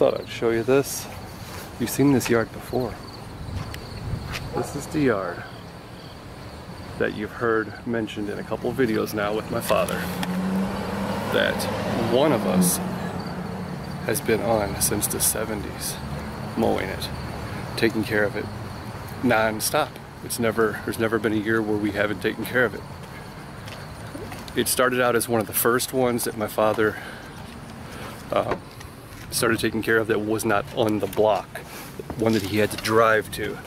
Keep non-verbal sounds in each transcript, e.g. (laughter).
thought I'd show you this. You've seen this yard before. This is the yard that you've heard mentioned in a couple videos now with my father. That one of us has been on since the 70s, mowing it, taking care of it non-stop. It's never, there's never been a year where we haven't taken care of it. It started out as one of the first ones that my father um, started taking care of that was not on the block, one that he had to drive to.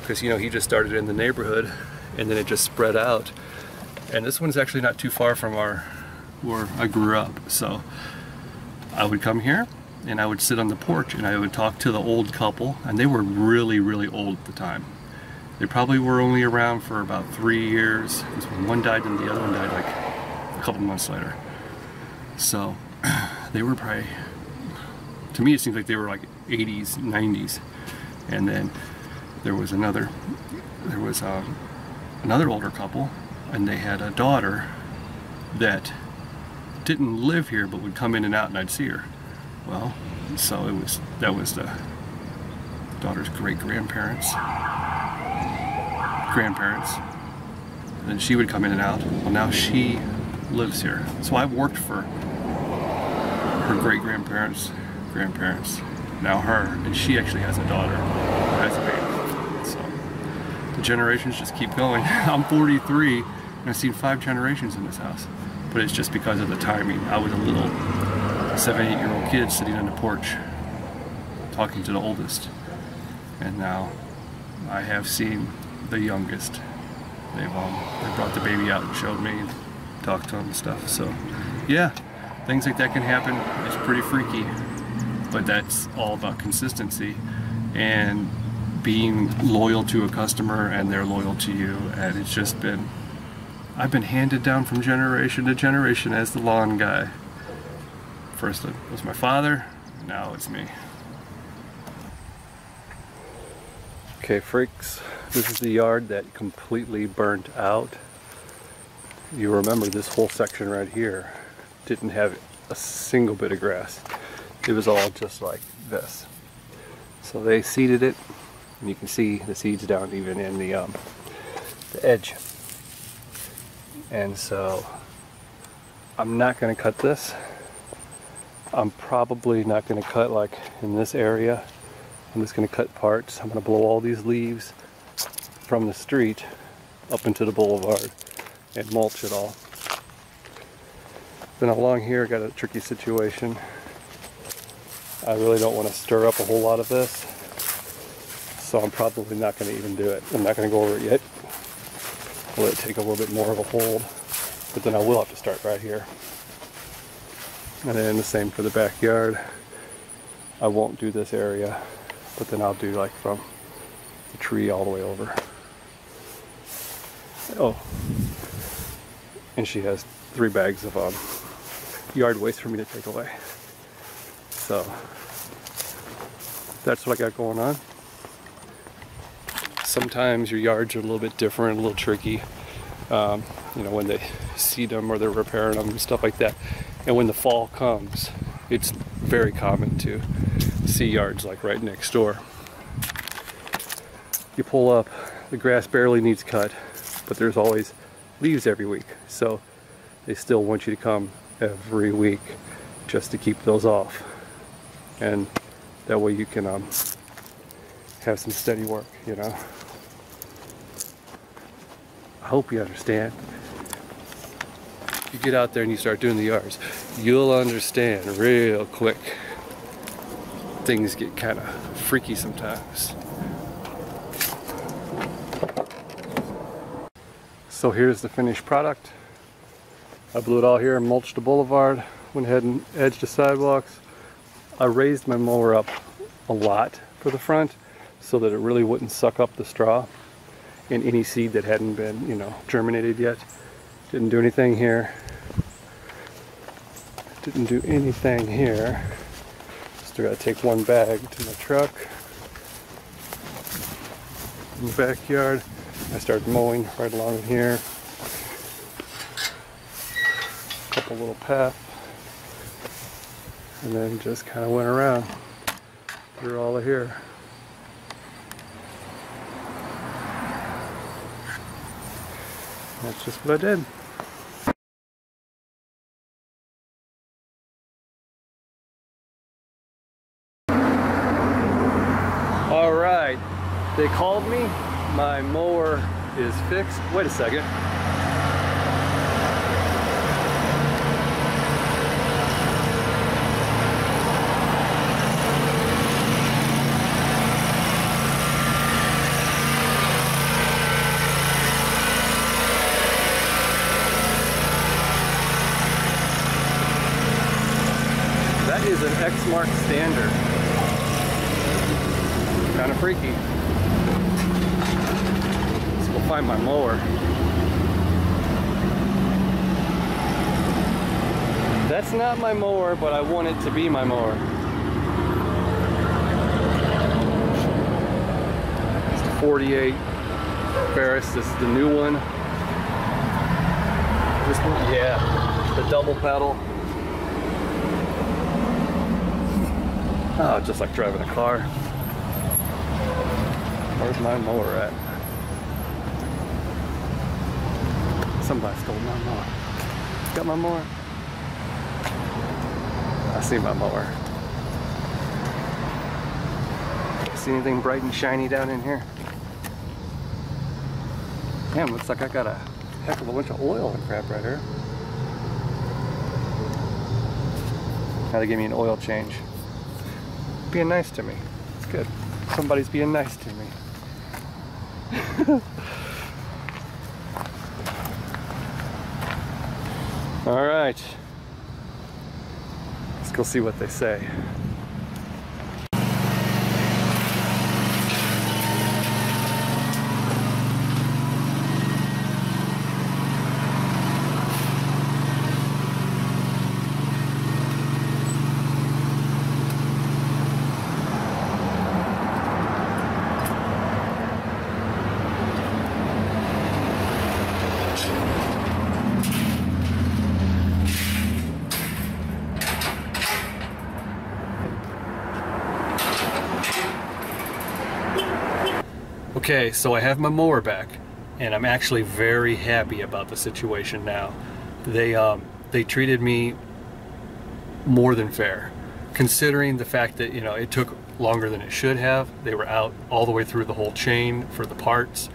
Because, you know, he just started in the neighborhood and then it just spread out. And this one's actually not too far from our, where I grew up. So I would come here and I would sit on the porch and I would talk to the old couple and they were really, really old at the time. They probably were only around for about three years because one died and the other one died like a couple months later. So (clears throat) they were probably to me it seems like they were like 80s 90s and then there was another there was um, another older couple and they had a daughter that didn't live here but would come in and out and I'd see her. Well so it was that was the daughter's great grandparents. Grandparents and she would come in and out. Well now she lives here. So I've worked for her great grandparents grandparents, now her, and she actually has a daughter has a baby. So the generations just keep going. (laughs) I'm 43 and I've seen five generations in this house, but it's just because of the timing. I was a little seven, eight year old kid sitting on the porch talking to the oldest, and now I have seen the youngest. They've um, they brought the baby out and showed me, and talked to him and stuff. So yeah, things like that can happen. It's pretty freaky but that's all about consistency and being loyal to a customer and they're loyal to you. And it's just been I've been handed down from generation to generation as the lawn guy. First it was my father now it's me. Okay freaks this is the yard that completely burnt out. You remember this whole section right here didn't have a single bit of grass it was all just like this. So they seeded it, and you can see the seeds down even in the, um, the edge. And so I'm not going to cut this. I'm probably not going to cut like in this area. I'm just going to cut parts. I'm going to blow all these leaves from the street up into the boulevard and mulch it all. Then along here I got a tricky situation. I really don't want to stir up a whole lot of this. So I'm probably not going to even do it. I'm not going to go over it yet. I'll let it take a little bit more of a hold. But then I will have to start right here. And then the same for the backyard. I won't do this area, but then I'll do like from the tree all the way over. Oh, and she has three bags of um, yard waste for me to take away. So that's what I got going on. Sometimes your yards are a little bit different, a little tricky. Um, you know, when they seed them or they're repairing them and stuff like that. And when the fall comes, it's very common to see yards like right next door. You pull up, the grass barely needs cut, but there's always leaves every week. So they still want you to come every week just to keep those off and that way you can um, have some steady work, you know. I hope you understand. If you get out there and you start doing the yards, you'll understand real quick. Things get kind of freaky sometimes. So here's the finished product. I blew it all here mulched the boulevard, went ahead and edged the sidewalks, I raised my mower up a lot for the front so that it really wouldn't suck up the straw and any seed that hadn't been, you know, germinated yet. Didn't do anything here. Didn't do anything here. Still gotta take one bag to my truck. In the backyard, I started mowing right along here. Couple little paths and then just kind of went around. through all of here. That's just what I did. All right, they called me. My mower is fixed. Wait a second. That Exmark standard. Kind of freaky. Let's go find my mower. That's not my mower, but I want it to be my mower. It's the 48 Ferris. This is the new one. This one, yeah, the double pedal. Oh, just like driving a car. Where's my mower at? Somebody stole my mower. Got my mower? I see my mower. See anything bright and shiny down in here? Damn, looks like I got a heck of a bunch of oil and crap right here. Now they give me an oil change being nice to me. It's good. Somebody's being nice to me. (laughs) All right. Let's go see what they say. Okay, so I have my mower back, and I'm actually very happy about the situation now. They um, they treated me more than fair, considering the fact that you know it took longer than it should have. They were out all the way through the whole chain for the parts,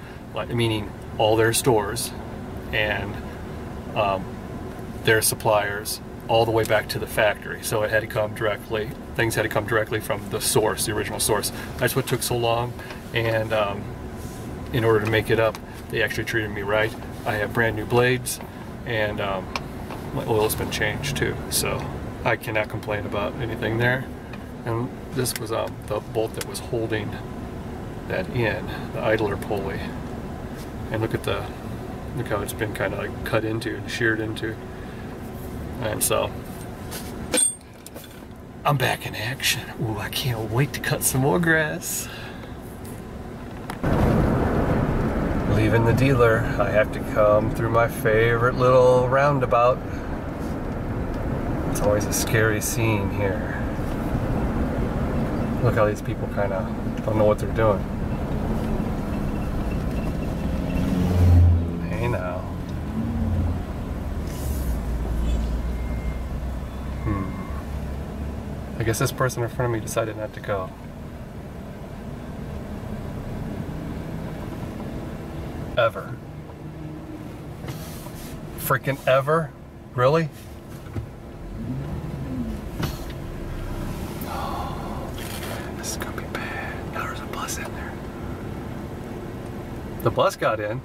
meaning all their stores and um, their suppliers, all the way back to the factory. So it had to come directly. Things had to come directly from the source, the original source. That's what took so long, and um, in order to make it up, they actually treated me right. I have brand new blades, and um, my oil's been changed too, so I cannot complain about anything there. And this was um, the bolt that was holding that in, the idler pulley. And look at the, look how it's been kind of like cut into and sheared into. And so, I'm back in action. Ooh, I can't wait to cut some more grass. Leaving the dealer, I have to come through my favorite little roundabout. It's always a scary scene here. Look how these people kind of don't know what they're doing. Hey now. Hmm. I guess this person in front of me decided not to go. Ever. Freaking ever? Really? Oh, this is gonna be bad. Now there's a bus in there. The bus got in.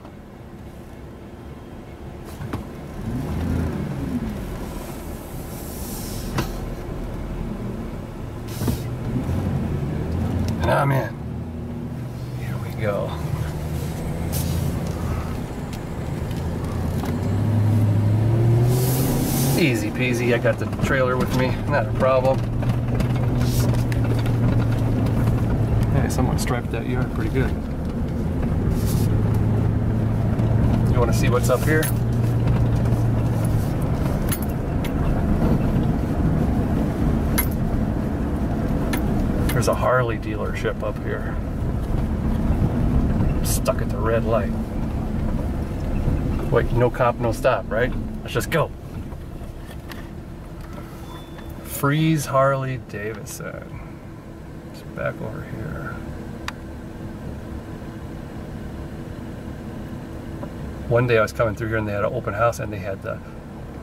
And I'm in. Here we go. Easy peasy, I got the trailer with me, not a problem. Hey, someone striped that yard pretty good. You want to see what's up here? There's a Harley dealership up here. I'm stuck at the red light. Wait, no cop, no stop, right? Let's just go. Freeze Harley Davidson. It's back over here. One day I was coming through here and they had an open house and they had the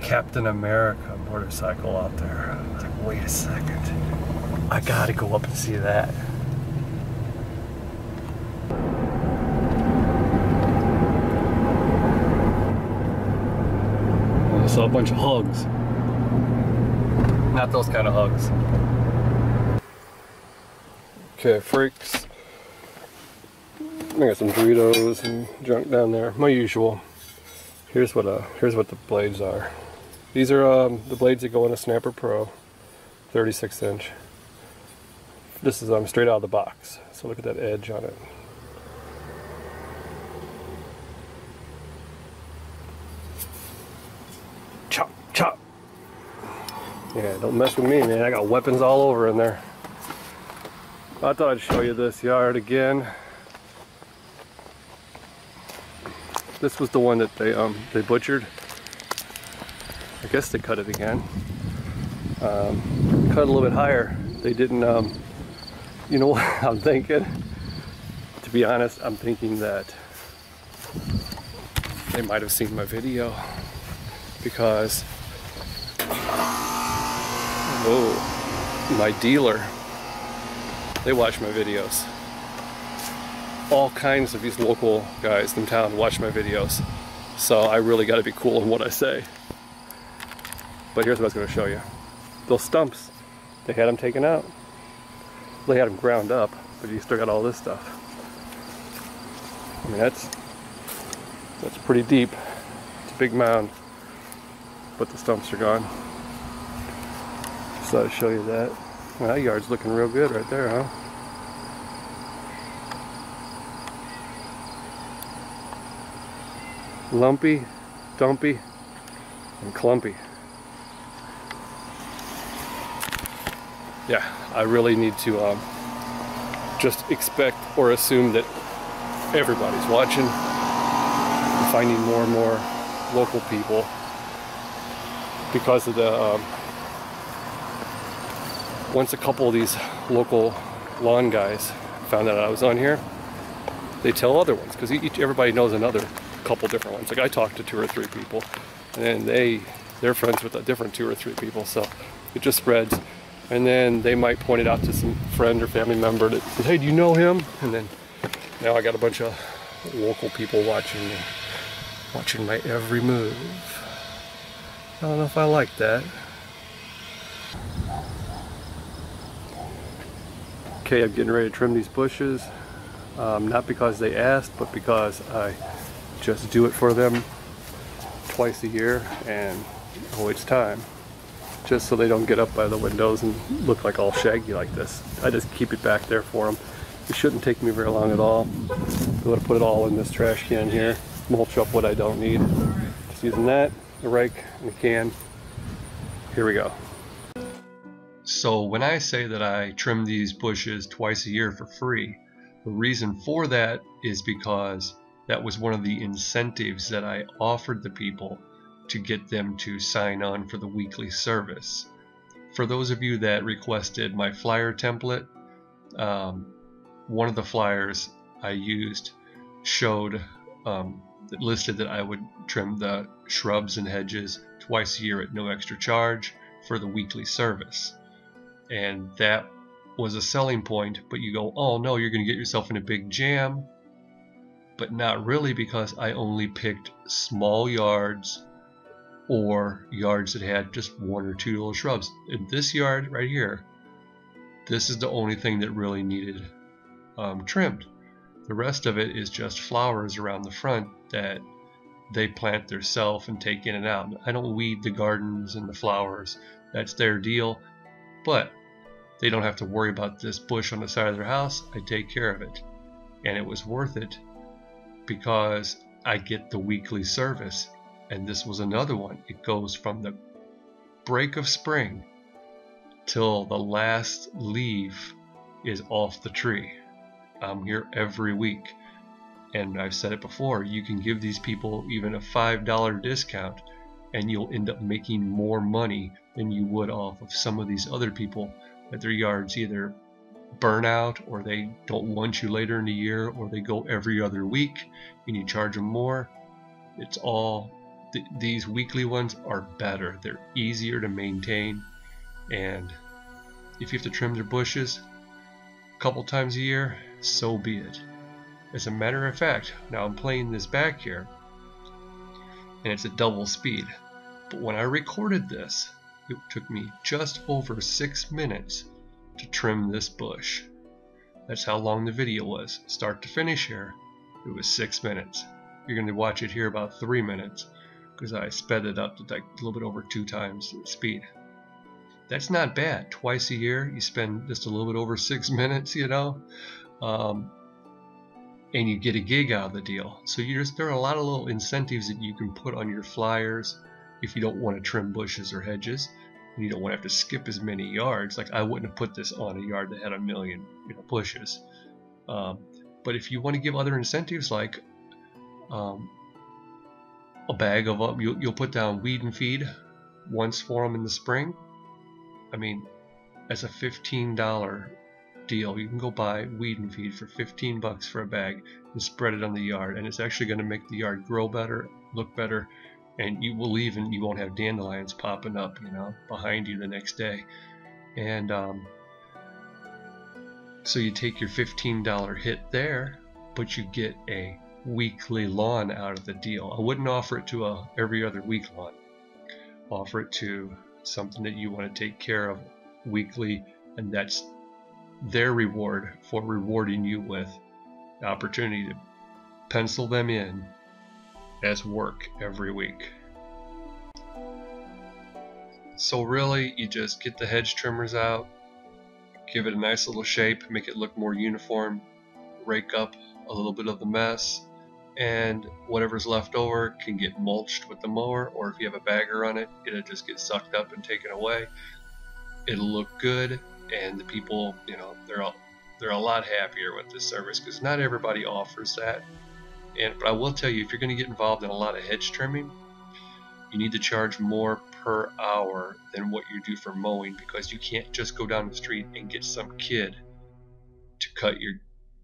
Captain America motorcycle out there. I was like, wait a second. I gotta go up and see that. I saw a bunch of hugs. Not those kind of hugs. Okay, freaks. I got some Doritos and junk down there. My usual. Here's what uh here's what the blades are. These are um, the blades that go in a Snapper Pro, 36 inch. This is um, straight out of the box. So look at that edge on it. Yeah, don't mess with me, man. I got weapons all over in there. I thought I'd show you this yard again. This was the one that they um, they butchered. I guess they cut it again. Um, cut a little bit higher. They didn't. Um, you know (laughs) what I'm thinking? To be honest, I'm thinking that they might have seen my video because oh, my dealer. They watch my videos all kinds of these local guys in town watch my videos. So I really got to be cool in what I say. But here's what I was going to show you. Those stumps, they had them taken out. They had them ground up, but you still got all this stuff. I mean, that's, that's pretty deep. It's a big mound, but the stumps are gone. So I'll show you that. Well, that yard's looking real good right there, huh? lumpy, dumpy, and clumpy. Yeah, I really need to um, just expect or assume that everybody's watching. I'm finding more and more local people because of the um, once a couple of these local lawn guys found out I was on here, they tell other ones because everybody knows another couple different ones. Like I talked to two or three people, and they they're friends with a different two or three people. So it just spreads, and then they might point it out to some friend or family member that says, "Hey, do you know him?" And then now I got a bunch of local people watching me, watching my every move. I don't know if I like that. Okay, I'm getting ready to trim these bushes. Um, not because they asked, but because I just do it for them twice a year and oh it's time. Just so they don't get up by the windows and look like all shaggy like this. I just keep it back there for them it shouldn't take me very long at all. I'm to put it all in this trash can here mulch up what I don't need. Just using that a rake and a can. Here we go so when I say that I trim these bushes twice a year for free the reason for that is because that was one of the incentives that I offered the people to get them to sign on for the weekly service. For those of you that requested my flyer template, um, one of the flyers I used showed um, listed that I would trim the shrubs and hedges twice a year at no extra charge for the weekly service. And that was a selling point, but you go, oh no, you're going to get yourself in a big jam but not really because I only picked small yards or yards that had just one or two little shrubs. In this yard right here, this is the only thing that really needed um, trimmed. The rest of it is just flowers around the front that they plant themselves and take in and out. I don't weed the gardens and the flowers. That's their deal. But they don't have to worry about this bush on the side of their house. I take care of it. And it was worth it because I get the weekly service. And this was another one. It goes from the break of spring till the last leaf is off the tree. I'm here every week. And I've said it before, you can give these people even a $5 discount and you'll end up making more money than you would off of some of these other people that their yards either burn out or they don't want you later in the year or they go every other week and you charge them more. It's all th these weekly ones are better. They're easier to maintain and if you have to trim their bushes a couple times a year, so be it. As a matter of fact, now I'm playing this back here and it's at double speed. But when I recorded this, it took me just over six minutes to trim this bush. That's how long the video was, start to finish here. It was six minutes. You're going to watch it here about three minutes because I sped it up to like a little bit over two times speed. That's not bad. Twice a year, you spend just a little bit over six (laughs) minutes, you know, um, and you get a gig out of the deal. So just there are a lot of little incentives that you can put on your flyers if you don't want to trim bushes or hedges you don't want to have to skip as many yards. Like I wouldn't have put this on a yard that had a million you know, bushes. Um, but if you want to give other incentives like um, a bag of uh, you, you'll put down weed and feed once for them in the spring. I mean, as a $15 deal, you can go buy weed and feed for 15 bucks for a bag and spread it on the yard, and it's actually going to make the yard grow better, look better, and you will leave and you won't have dandelions popping up, you know, behind you the next day. And um, so you take your $15 hit there, but you get a weekly lawn out of the deal. I wouldn't offer it to a every other week lawn. Offer it to something that you want to take care of weekly, and that's their reward for rewarding you with the opportunity to pencil them in as work every week. So really, you just get the hedge trimmers out, give it a nice little shape, make it look more uniform, rake up a little bit of the mess, and whatever's left over can get mulched with the mower, or if you have a bagger on it, it'll just get sucked up and taken away. It'll look good, and the people, you know, they're all, they're a lot happier with this service because not everybody offers that. And but I will tell you, if you're going to get involved in a lot of hedge trimming, you need to charge more per hour than what you do for mowing because you can't just go down the street and get some kid to cut your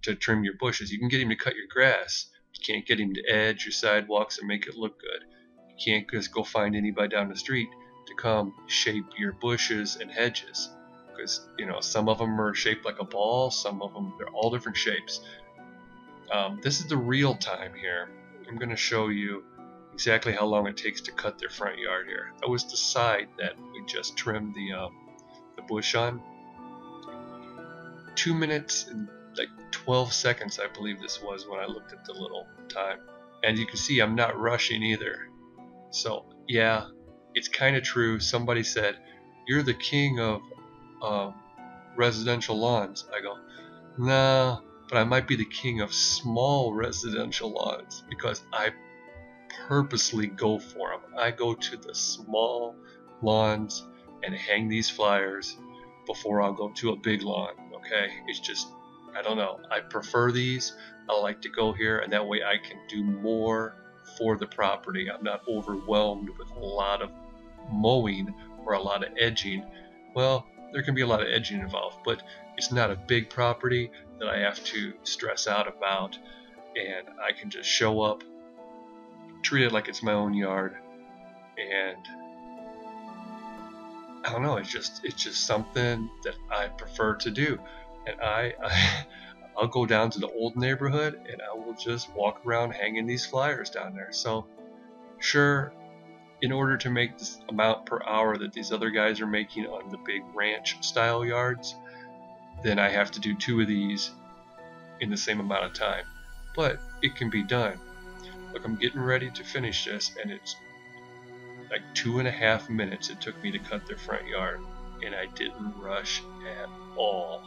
to trim your bushes. You can get him to cut your grass. You can't get him to edge your sidewalks and make it look good. You can't just go find anybody down the street to come shape your bushes and hedges because you know some of them are shaped like a ball, some of them they're all different shapes. Um, this is the real time here. I'm going to show you exactly how long it takes to cut their front yard here. That was the side that we just trimmed the, um, the bush on. Two minutes and like 12 seconds I believe this was when I looked at the little time. And you can see I'm not rushing either. So yeah, it's kind of true. Somebody said, you're the king of um, residential lawns. I go, nah, but I might be the king of small residential lawns because I purposely go for them. I go to the small lawns and hang these flyers before I'll go to a big lawn. Okay, it's just I don't know. I prefer these. I like to go here, and that way I can do more for the property. I'm not overwhelmed with a lot of mowing or a lot of edging. Well, there can be a lot of edging involved, but it's not a big property that I have to stress out about, and I can just show up, treat it like it's my own yard, and I don't know. It's just it's just something that I prefer to do, and I, I (laughs) I'll go down to the old neighborhood and I will just walk around hanging these flyers down there. So, sure, in order to make this amount per hour that these other guys are making on the big ranch style yards, then I have to do two of these in the same amount of time. But it can be done. Look, I'm getting ready to finish this, and it's like two and a half minutes it took me to cut their front yard, and I didn't rush at all.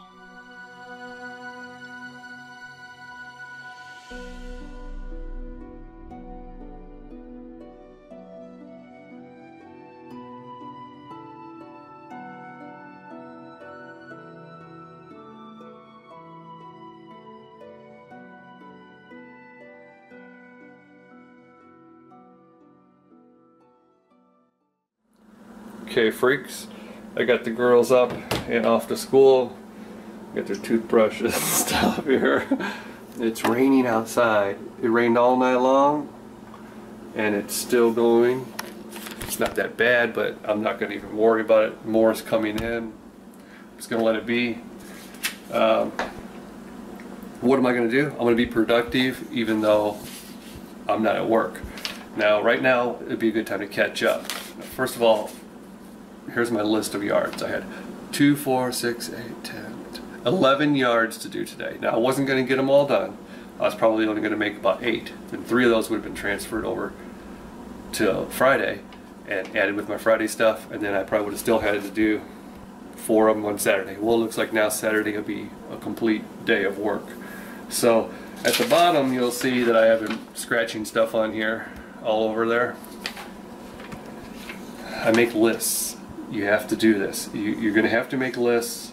Freaks. I got the girls up and off to school. Got their toothbrushes and (laughs) stuff here. It's raining outside. It rained all night long and it's still going. It's not that bad, but I'm not going to even worry about it. More is coming in. I'm just going to let it be. Um, what am I going to do? I'm going to be productive even though I'm not at work. Now, right now, it'd be a good time to catch up. First of all, here's my list of yards. I had 2, 4, 6, 8, 10, 11 yards to do today. Now, I wasn't going to get them all done. I was probably only going to make about 8. And 3 of those would have been transferred over to Friday and added with my Friday stuff. And then I probably would have still had to do 4 of them on Saturday. Well, it looks like now Saturday will be a complete day of work. So, at the bottom, you'll see that I have been scratching stuff on here all over there. I make lists. You have to do this. You, you're going to have to make lists.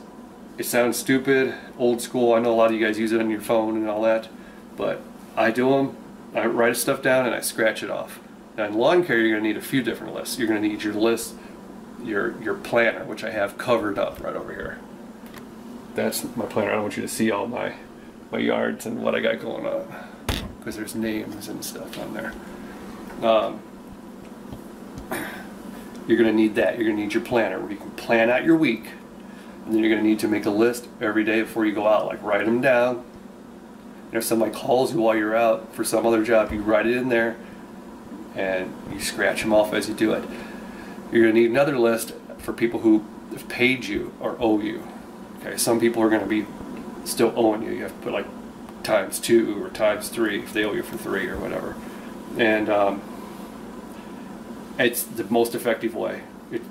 It sounds stupid, old school. I know a lot of you guys use it on your phone and all that, but I do them. I write stuff down and I scratch it off. Now in lawn care, you're going to need a few different lists. You're going to need your list, your your planner, which I have covered up right over here. That's my planner. I want you to see all my my yards and what I got going on because there's names and stuff on there. Um, you're going to need that. You're going to need your planner where you can plan out your week. And then you're going to need to make a list every day before you go out. Like write them down. And if somebody calls you while you're out for some other job, you write it in there and you scratch them off as you do it. You're going to need another list for people who have paid you or owe you. Okay, some people are going to be still owing you. You have to put like times two or times three if they owe you for three or whatever. And um, it's the most effective way, it,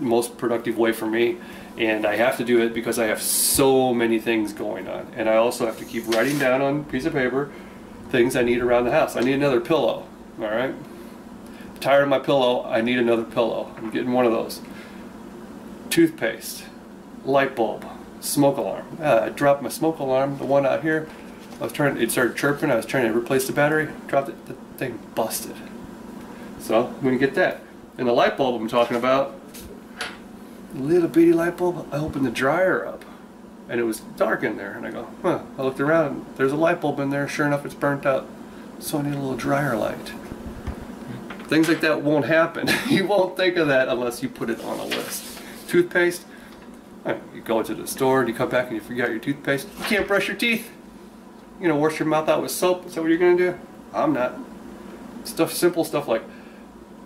most productive way for me. And I have to do it because I have so many things going on. And I also have to keep writing down on piece of paper things I need around the house. I need another pillow, all right? I'm tired of my pillow, I need another pillow. I'm getting one of those. Toothpaste, light bulb, smoke alarm. Uh, I dropped my smoke alarm, the one out here. I was trying, it started chirping, I was trying to replace the battery, dropped it, the thing busted. So I'm going to get that. And the light bulb I'm talking about, little bitty light bulb, I opened the dryer up and it was dark in there. And I go, huh, I looked around, there's a light bulb in there, sure enough it's burnt out. So I need a little dryer light. Things like that won't happen. (laughs) you won't think of that unless you put it on a list. Toothpaste, you go to the store and you come back and you forget your toothpaste. You can't brush your teeth. You know, wash your mouth out with soap. Is that what you're going to do? I'm not. Stuff, simple stuff like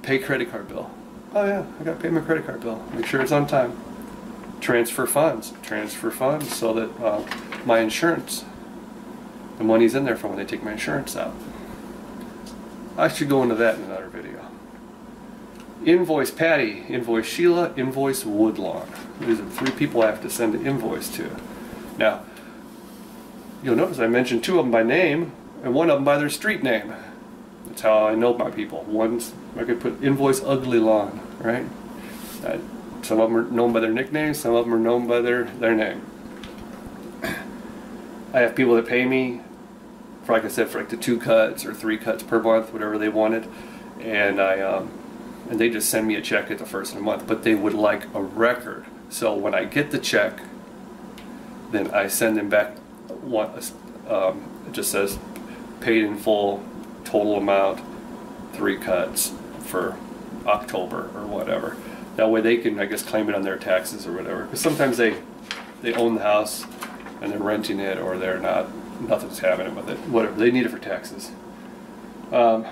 pay credit card bill. Oh yeah, I got to pay my credit card bill. Make sure it's on time. Transfer funds. Transfer funds so that uh, my insurance, the money's in there for when they take my insurance out. I should go into that in another video. Invoice Patty, invoice Sheila, invoice Woodlawn. These are the three people I have to send an invoice to. Now, you'll notice I mentioned two of them by name and one of them by their street name. That's how I know my people. One's, I could put invoice ugly lawn, right? Uh, some of them are known by their nicknames, some of them are known by their, their name. I have people that pay me for, like I said, for like the two cuts or three cuts per month, whatever they wanted. And I, um, and they just send me a check at the first of the month, but they would like a record. So when I get the check, then I send them back one, um, it just says paid in full, total amount, three cuts for October or whatever. That way they can, I guess, claim it on their taxes or whatever. Because sometimes they they own the house and they're renting it or they're not, nothing's happening with it. Whatever, they need it for taxes. Um,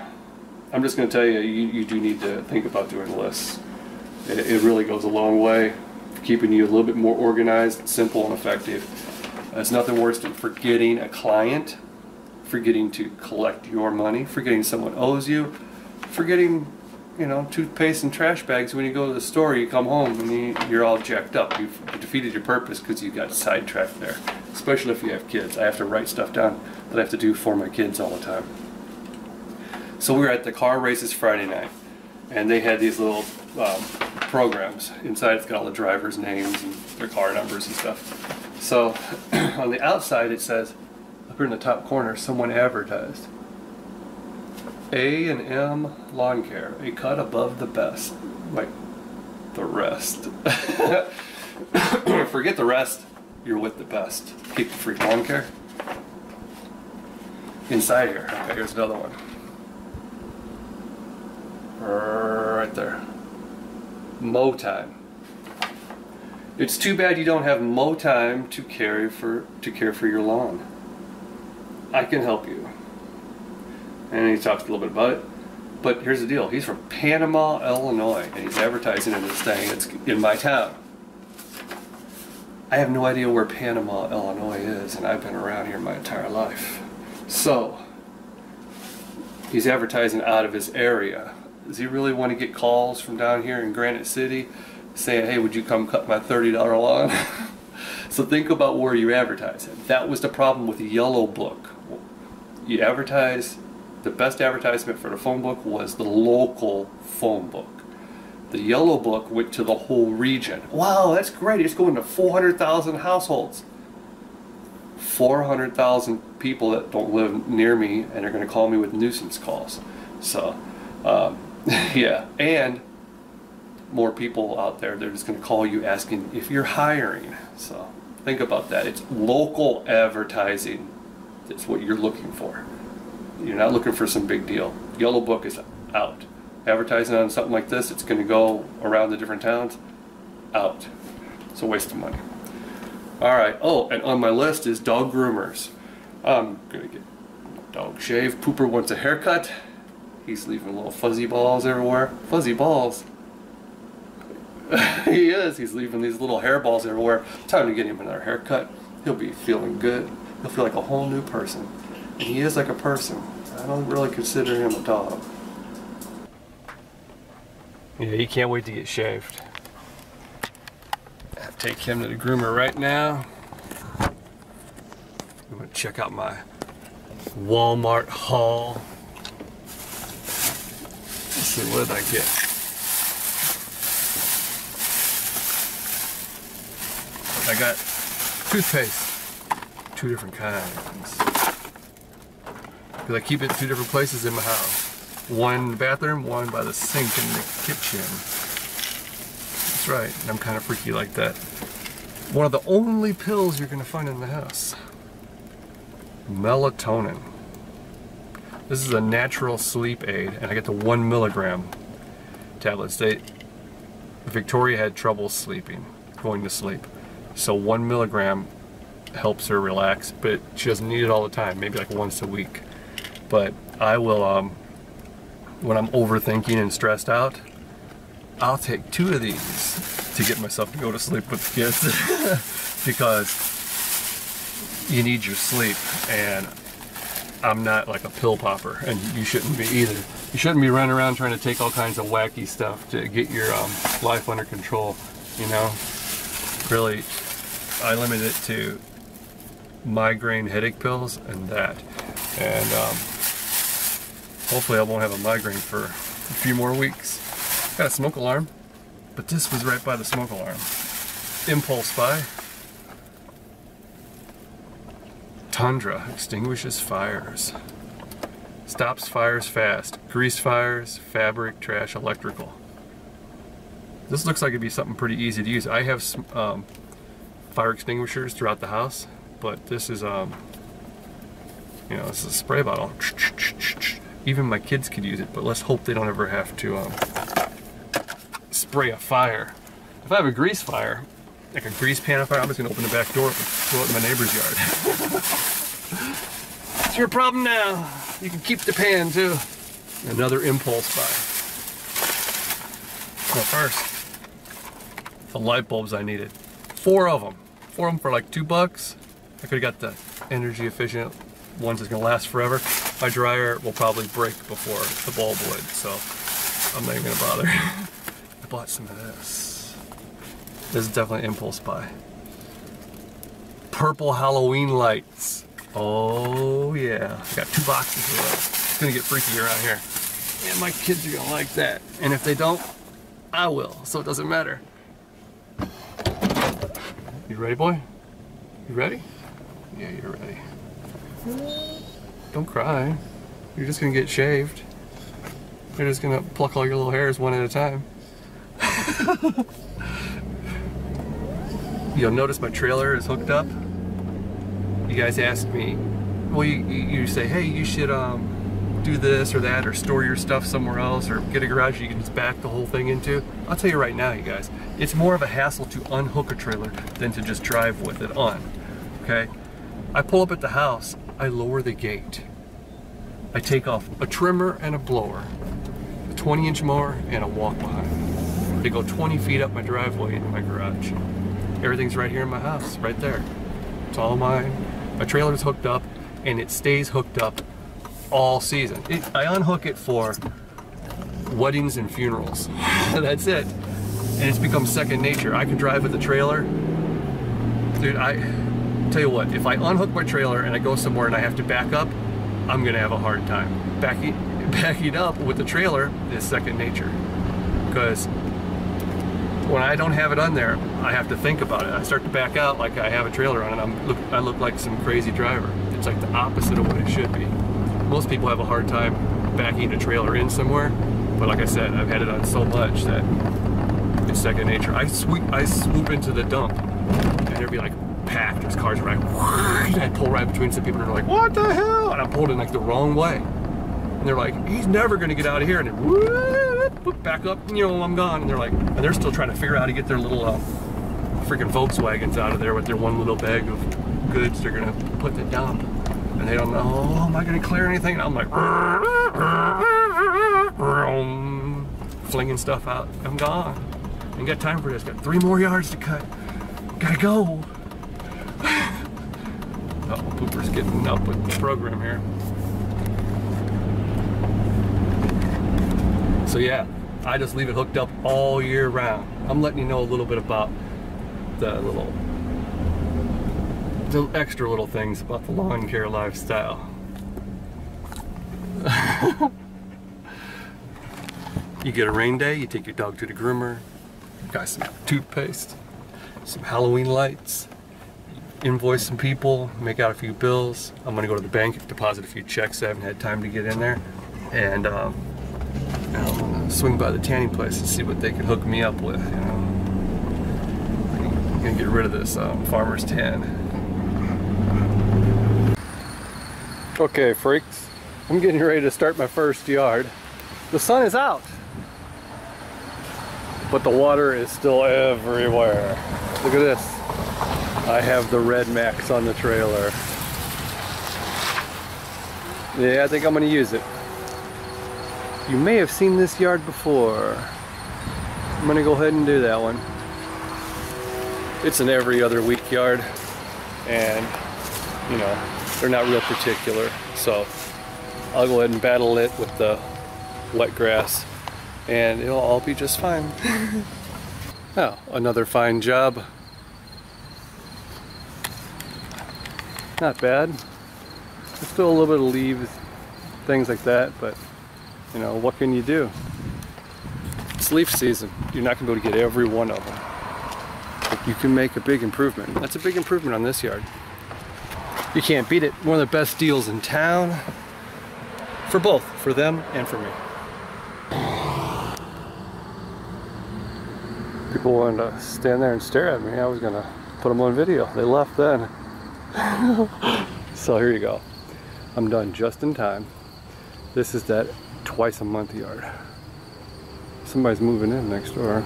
I'm just going to tell you, you, you do need to think about doing lists. It, it really goes a long way keeping you a little bit more organized, simple, and effective. It's nothing worse than forgetting a client, forgetting to collect your money, forgetting someone owes you, forgetting, you know, toothpaste and trash bags when you go to the store. You come home and you, you're all jacked up. You've defeated your purpose because you got sidetracked there. Especially if you have kids. I have to write stuff down that I have to do for my kids all the time. So we were at the car races Friday night, and they had these little um, programs. Inside it's got all the drivers' names and their car numbers and stuff. So (clears throat) on the outside it says, up here in the top corner, someone advertised. A and M Lawn Care, a cut above the best. Like, the rest. (laughs) Forget the rest. You're with the best. Keep the free lawn care. Inside here. Okay, here's another one. Right there. Mow time. It's too bad you don't have mow time to care for to care for your lawn. I can help you. And he talks a little bit about it. But here's the deal. He's from Panama, Illinois, and he's advertising in this thing. It's in my town. I have no idea where Panama, Illinois is, and I've been around here my entire life. So, he's advertising out of his area. Does he really want to get calls from down here in Granite City saying, hey, would you come cut my $30 lawn? (laughs) so think about where you advertise. That was the problem with the Yellow Book. You advertise the best advertisement for the phone book was the local phone book. The yellow book went to the whole region. Wow, that's great. It's going to 400,000 households. 400,000 people that don't live near me and are going to call me with nuisance calls. So, um, (laughs) yeah. And more people out there, they're just going to call you asking if you're hiring. So, think about that. It's local advertising. That's what you're looking for. You're not looking for some big deal. Yellow Book is out. Advertising on something like this, it's going to go around the different towns. Out. It's a waste of money. All right. Oh, and on my list is dog groomers. I'm going to get dog shave. Pooper wants a haircut. He's leaving little fuzzy balls everywhere. Fuzzy balls. (laughs) he is. He's leaving these little hairballs everywhere. Time to get him another haircut. He'll be feeling good. He'll feel like a whole new person. He is like a person. I don't really consider him a dog. Yeah, he can't wait to get shaved. I take him to the groomer right now. I'm gonna check out my Walmart haul. Let's see, what did I get? I got toothpaste, two different kinds because I keep it two different places in my house. One in the bathroom, one by the sink in the kitchen. That's right, I'm kind of freaky like that. One of the only pills you're going to find in the house. Melatonin. This is a natural sleep aid, and I get the one milligram tablets. They, Victoria had trouble sleeping, going to sleep. So one milligram helps her relax, but she doesn't need it all the time, maybe like once a week but I will, um, when I'm overthinking and stressed out, I'll take two of these to get myself to go to sleep with the kids (laughs) because you need your sleep and I'm not like a pill popper and you shouldn't be either. You shouldn't be running around trying to take all kinds of wacky stuff to get your um, life under control, you know? Really, I limit it to migraine headache pills and that. And um, Hopefully I won't have a migraine for a few more weeks. Got a smoke alarm, but this was right by the smoke alarm. Impulse buy. Tundra extinguishes fires. Stops fires fast. Grease fires, fabric, trash, electrical. This looks like it'd be something pretty easy to use. I have um, fire extinguishers throughout the house, but this is, um, you know, this is a spray bottle. Even my kids could use it, but let's hope they don't ever have to um, spray a fire. If I have a grease fire, like a grease pan fire, I'm just gonna open the back door and throw it in my neighbor's yard. (laughs) it's your problem now. You can keep the pan too. Another impulse buy. Well, first, the light bulbs I needed. Four of them. Four of them for like two bucks. I could have got the energy efficient ones that's gonna last forever. My dryer will probably break before the bulb would, so I'm not even gonna bother. (laughs) I bought some of this. This is definitely impulse buy. Purple Halloween lights. Oh yeah, I got two boxes of those. It's gonna get freaky around here. And my kids are gonna like that. And if they don't, I will, so it doesn't matter. You ready, boy? You ready? Yeah, you're ready. Don't cry. You're just gonna get shaved. You're just gonna pluck all your little hairs one at a time. (laughs) You'll notice my trailer is hooked up. You guys ask me, well, you, you say, hey, you should um, do this or that or store your stuff somewhere else or get a garage you can just back the whole thing into. I'll tell you right now, you guys, it's more of a hassle to unhook a trailer than to just drive with it on, okay? I pull up at the house, I lower the gate. I take off a trimmer and a blower, a 20 inch mower and a walk behind. They go 20 feet up my driveway into my garage. Everything's right here in my house, right there. It's all mine. My trailer's hooked up and it stays hooked up all season. It, I unhook it for weddings and funerals. (laughs) That's it. And it's become second nature. I can drive with the trailer. Dude, I tell you what, if I unhook my trailer and I go somewhere and I have to back up, I'm gonna have a hard time. Backing, (laughs) backing up with the trailer is second nature. Because when I don't have it on there, I have to think about it. I start to back out like I have a trailer on and I'm look, I look like some crazy driver. It's like the opposite of what it should be. Most people have a hard time backing a trailer in somewhere, but like I said, I've had it on so much that it's second nature. I sweep, I swoop into the dump and there'd be like packed, there's cars right, and I pull right between some people and they're like, what the hell? And I'm pulled in like the wrong way. And they're like, he's never gonna get out of here. And then back up, you know, I'm gone. And they're like, and they're still trying to figure out how to get their little uh, freaking Volkswagens out of there with their one little bag of goods they're gonna put the dump. And they don't know, oh, am I gonna clear anything? And I'm like, (laughs) flinging stuff out. I'm gone. Ain't got time for this. Got three more yards to cut. Gotta go. Getting up with the program here. So yeah, I just leave it hooked up all year round. I'm letting you know a little bit about the little, the extra little things about the lawn care lifestyle. (laughs) you get a rain day, you take your dog to the groomer, got some toothpaste, some Halloween lights, invoice some people, make out a few bills. I'm gonna go to the bank, deposit a few checks. I haven't had time to get in there. And um, swing by the tanning place and see what they can hook me up with, you know. I'm gonna get rid of this um, farmer's tan. Okay, freaks. I'm getting ready to start my first yard. The sun is out, but the water is still everywhere. Look at this. I have the RedMax on the trailer. Yeah, I think I'm gonna use it. You may have seen this yard before. I'm gonna go ahead and do that one. It's an every other week yard and you know, they're not real particular. So I'll go ahead and battle it with the wet grass and it'll all be just fine. (laughs) oh, another fine job. Not bad. There's still a little bit of leaves, things like that, but you know, what can you do? It's leaf season. You're not gonna be able to get every one of them. But you can make a big improvement. That's a big improvement on this yard. You can't beat it. One of the best deals in town. For both, for them and for me. People wanted to stand there and stare at me. I was gonna put them on video. They left then. (laughs) so here you go. I'm done just in time. This is that twice a month yard. Somebody's moving in next door.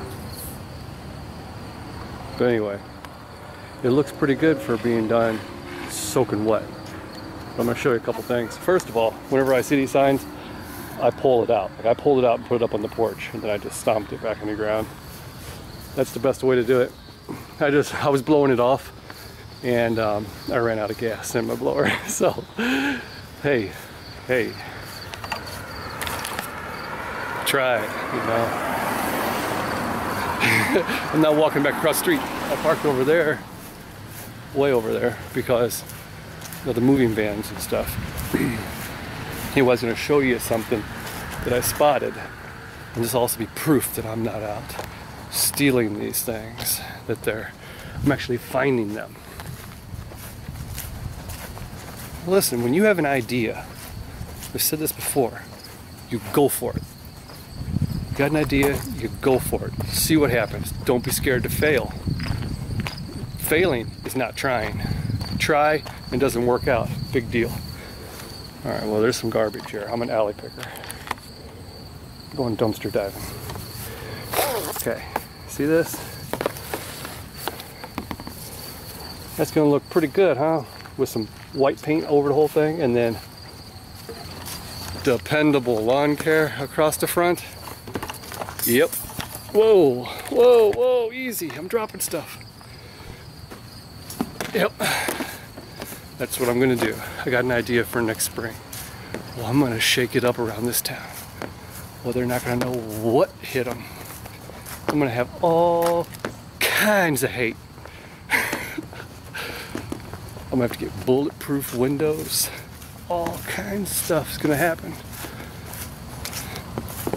But anyway, it looks pretty good for being done soaking wet. I'm gonna show you a couple things. First of all, whenever I see these signs, I pull it out. Like I pulled it out and put it up on the porch and then I just stomped it back in the ground. That's the best way to do it. I just, I was blowing it off and um, I ran out of gas in my blower. (laughs) So, hey, hey, try it, you know. (laughs) I'm now walking back across the street. I parked over there, way over there, because of the moving vans and stuff. he was going to show you something that I spotted, and this also be proof that I'm not out stealing these things, that they're, I'm actually finding them. Listen, when you have an idea, I've said this before, you go for it. You got an idea, you go for it. See what happens. Don't be scared to fail. Failing is not trying. Try and doesn't work out. Big deal. All right, well, there's some garbage here. I'm an alley picker. I'm Going dumpster diving. Okay, see this? That's gonna look pretty good, huh? With some white paint over the whole thing and then dependable lawn care across the front. Yep. Whoa, whoa, whoa, easy. I'm dropping stuff. Yep. That's what I'm gonna do. I got an idea for next spring. Well, I'm gonna shake it up around this town. Well, they're not gonna know what hit them. I'm gonna have all kinds of hate. I'm gonna have to get bulletproof windows. All kinds of stuff's gonna happen.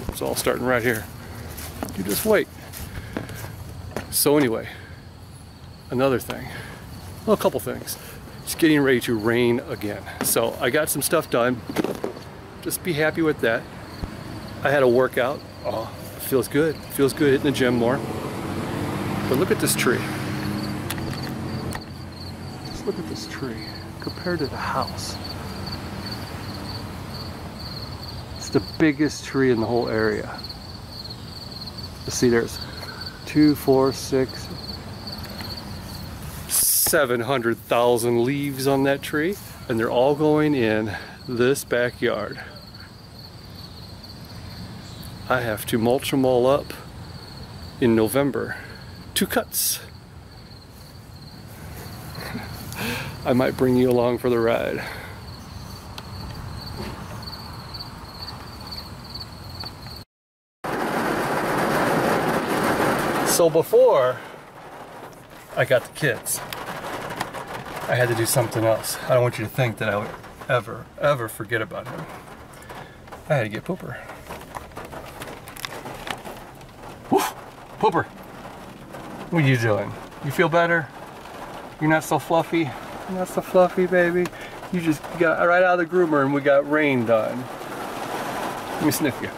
It's all starting right here. You just wait. So anyway, another thing. Well, a couple things. It's getting ready to rain again. So I got some stuff done. Just be happy with that. I had a workout. Oh, feels good. Feels good hitting the gym more. But look at this tree. Look at this tree compared to the house. It's the biggest tree in the whole area. See, there's two, four, six, 700,000 leaves on that tree, and they're all going in this backyard. I have to mulch them all up in November. Two cuts. I might bring you along for the ride. So before I got the kids, I had to do something else. I don't want you to think that I would ever, ever forget about him. I had to get Pooper. Woof! Pooper! What are you doing? You feel better? You're not so fluffy? You're not fluffy, baby. You just got right out of the groomer and we got rain done. Let me sniff you.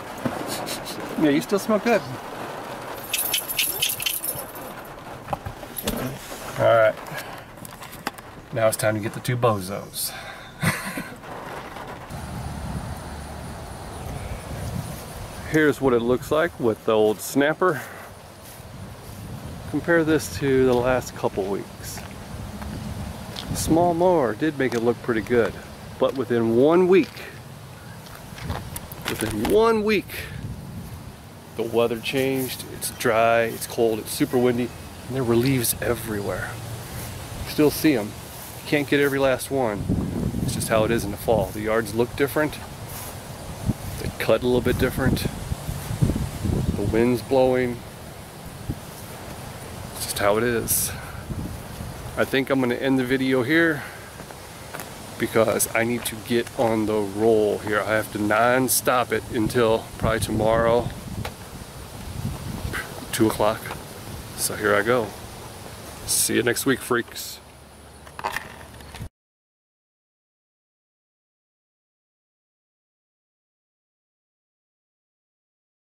Yeah, you still smell good. All right. Now it's time to get the two bozos. (laughs) Here's what it looks like with the old snapper. Compare this to the last couple weeks. Small mower did make it look pretty good, but within one week, within one week, the weather changed, it's dry, it's cold, it's super windy, and there were leaves everywhere. Still see them. Can't get every last one. It's just how it is in the fall. The yards look different. They cut a little bit different. The wind's blowing. It's just how it is. I think I'm going to end the video here because I need to get on the roll here. I have to non-stop it until probably tomorrow, 2 o'clock. So here I go. See you next week, freaks.